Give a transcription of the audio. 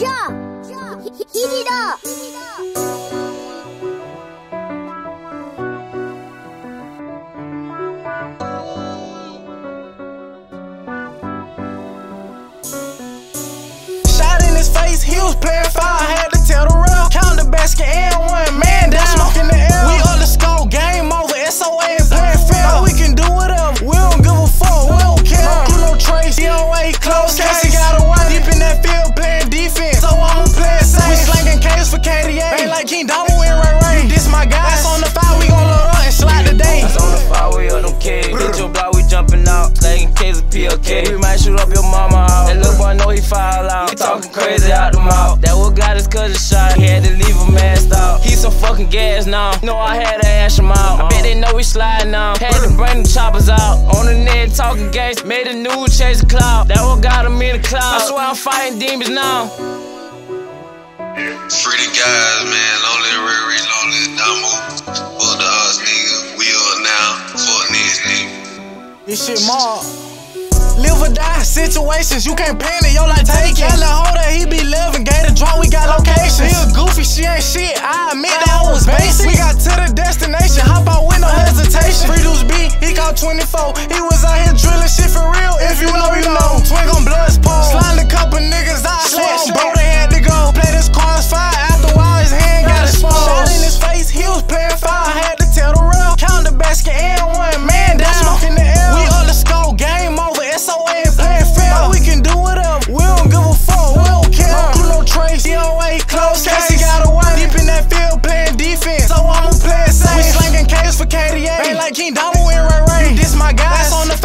Shot in his face, he was playing foul. Ain't like King Damo and Ray Ray. You diss my guys on the fire, we gon' load up and slide today. That's on the fire, we up them kids. Hit your block, we jumping out. Slagging kids of PLK. We might shoot up your mama house. That little boy know he foul out. He talking crazy out the mouth. That what got his cousin shot. He had to leave him masked out. He so fucking gas now. Know I had to ash him out. I bet they know we sliding now. Had to bring the choppers out. On the net talking gangs. Made a new chase a cloud. That what got him in the cloud. I swear I'm fighting demons now. Free the guys, man. This shit mob. Live or die situations, you can't panic, yo like take it. Tell holder, he be living, gator drunk, we got locations. He a goofy, she ain't shit, I admit that I was basic. We got to the destination, hop out with no hesitation. Free dudes B, he caught 24, he was out here drilling shit for real, if you know, you know. Twig on blood's pole, King Diamond wearing rain. You diss my guys on the